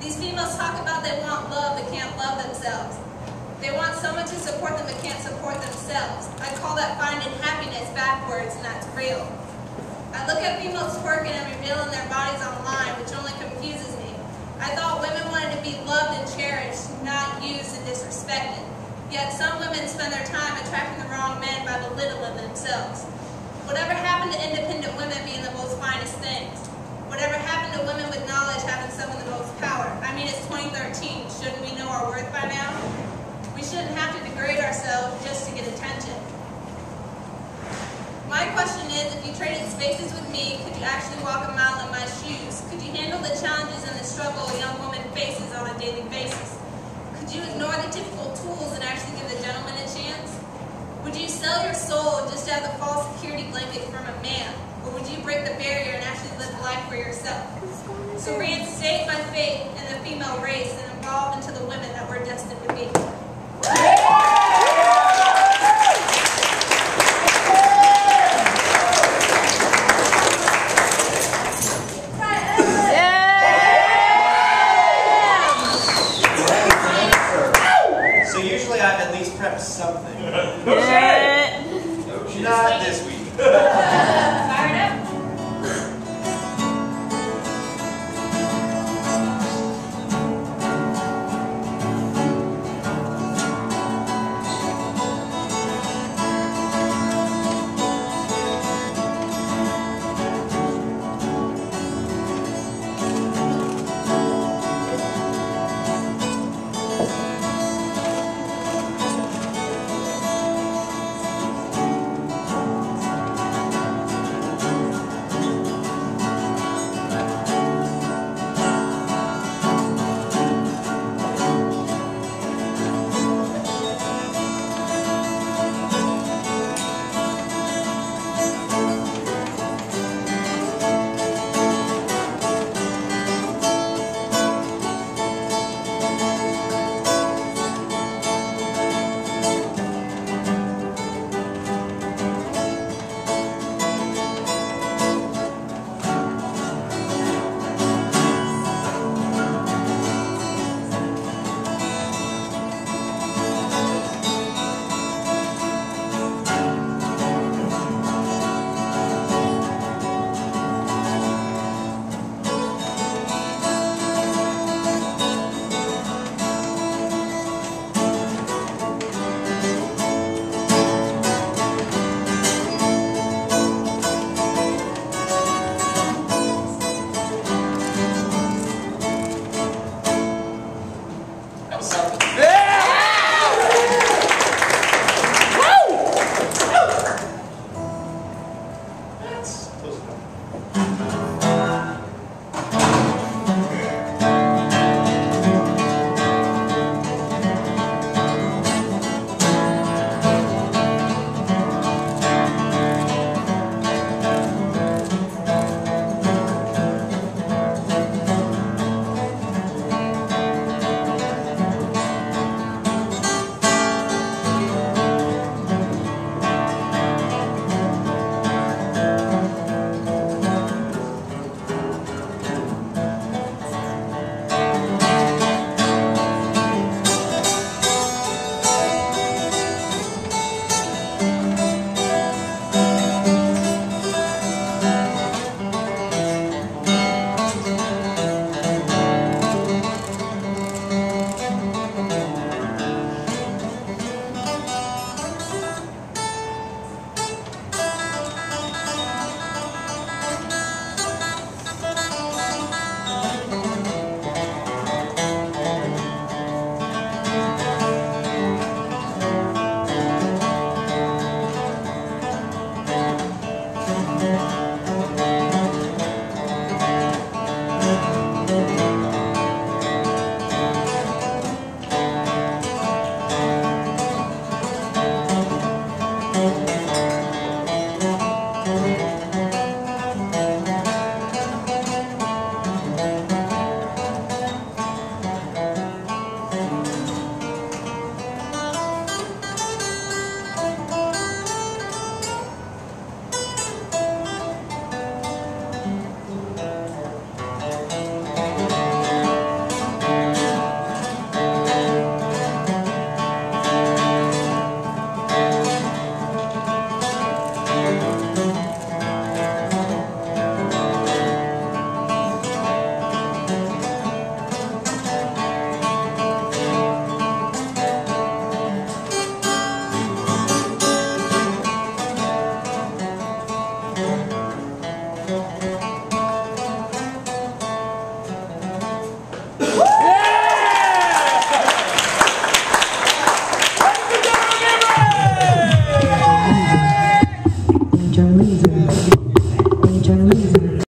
These females talk about they want love but can't love themselves. They want someone to support them but can't support themselves. I call that finding happiness backwards, and that's real. I look at females twerking and revealing their bodies online, which only confuses me. I thought women wanted to be loved and cherished, not used and disrespected. Yet some women spend their time attracting the wrong men by belittling themselves. Whatever happened to independent women with me, could you actually walk a mile in my shoes? Could you handle the challenges and the struggle a young woman faces on a daily basis? Could you ignore the typical tools and actually give the gentleman a chance? Would you sell your soul just to have the false security blanket from a man? Or would you break the barrier and actually live life for yourself? So reinstate my faith in the female race and evolve into the women that we're destined to be.